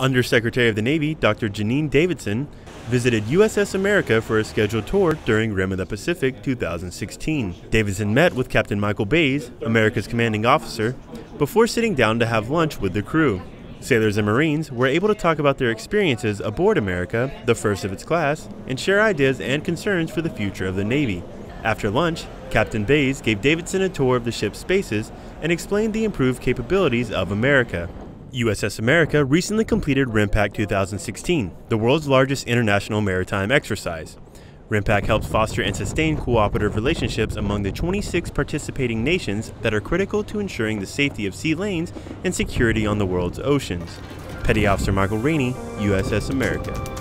Undersecretary of the Navy Dr. Janine Davidson visited USS America for a scheduled tour during Rim of the Pacific 2016. Davidson met with Captain Michael Baze, America's commanding officer, before sitting down to have lunch with the crew. Sailors and Marines were able to talk about their experiences aboard America, the first of its class, and share ideas and concerns for the future of the Navy. After lunch, Captain Baze gave Davidson a tour of the ship's spaces and explained the improved capabilities of America. USS America recently completed RIMPAC 2016, the world's largest international maritime exercise. RIMPAC helps foster and sustain cooperative relationships among the 26 participating nations that are critical to ensuring the safety of sea lanes and security on the world's oceans. Petty Officer Michael Rainey, USS America.